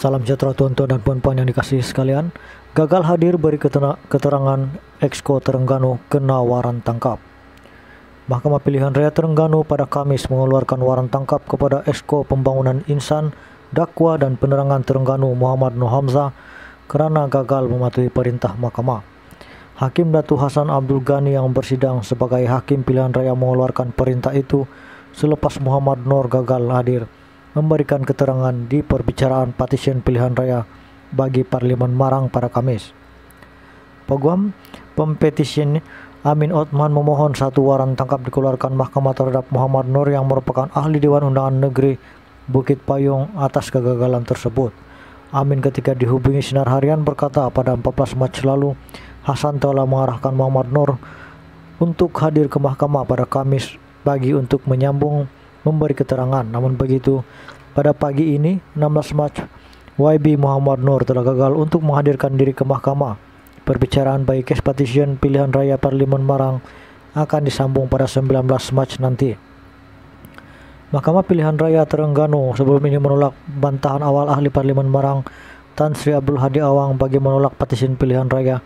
Salam sejahtera tuan-tuan dan puan-puan yang dikasihi sekalian. Gagal hadir beri keterangan Exco Terengganu kena waran tangkap. Mahkamah Pilihan Raya Terengganu pada Kamis mengeluarkan waran tangkap kepada Exco Pembangunan Insan, Dakwa dan Penerangan Terengganu Muhammad Nur Hamzah kerana gagal mematuhi perintah mahkamah. Hakim Datu Hasan Abdul Ghani yang bersidang sebagai Hakim Pilihan Raya mengeluarkan perintah itu selepas Muhammad Nur gagal hadir memberikan keterangan di perbicaraan Patisien pilihan raya bagi Parlimen Marang pada Kamis. Peguam pempetisien Amin Otman memohon satu waran tangkap dikeluarkan mahkamah terhadap Muhammad Nur yang merupakan ahli Dewan Undangan Negeri Bukit Payung atas kegagalan tersebut. Amin ketika dihubungi Sinar Harian berkata pada 14 Mac lalu, Hasan telah mengarahkan Muhammad Nur untuk hadir ke mahkamah pada Kamis bagi untuk menyambung memberi keterangan. Namun begitu, pada pagi ini 16 Mac, YB Muhammad Nur telah gagal untuk menghadirkan diri ke mahkamah. Perbicaraan bagi case petition pilihan raya Parlimen Marang akan disambung pada 19 Mac nanti. Mahkamah Pilihan Raya Terengganu sebelum ini menolak bantahan awal ahli Parlimen Marang Tan Sri Abdul Hadi Awang bagi menolak petition pilihan raya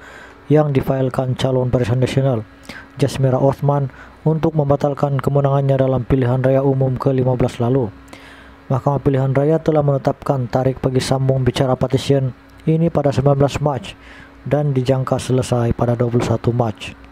yang difailkan calon Barisan Nasional Jasmira Osman untuk membatalkan kemenangannya dalam pilihan raya umum ke-15 lalu. Mahkamah Pilihan Raya telah menetapkan tarik bagi sambung bicara petisi ini pada 19 Mac dan dijangka selesai pada 21 Mac.